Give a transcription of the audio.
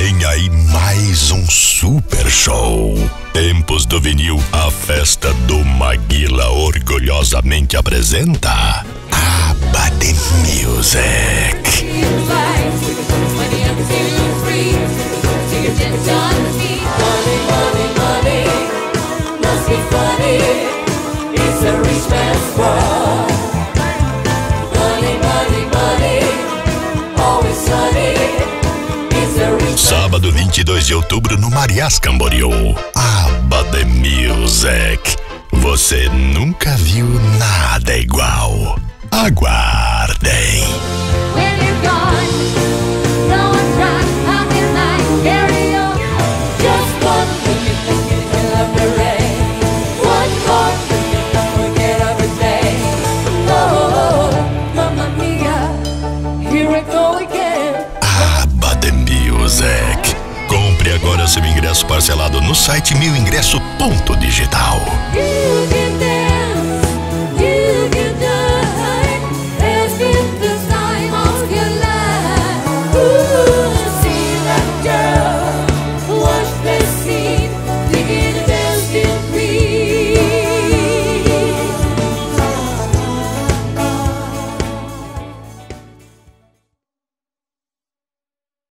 Vem aí mais um super show. Tempos do Vinil, a festa do Maguila orgulhosamente apresenta Abba the Music. Sábado 22 de outubro no Marias Camboriú. Abba the Music. Você nunca viu nada igual. Aguardem. Oh, mamma mia, here I go again. Abba the Music. Compre agora seu ingresso parcelado no site milingresso.digital.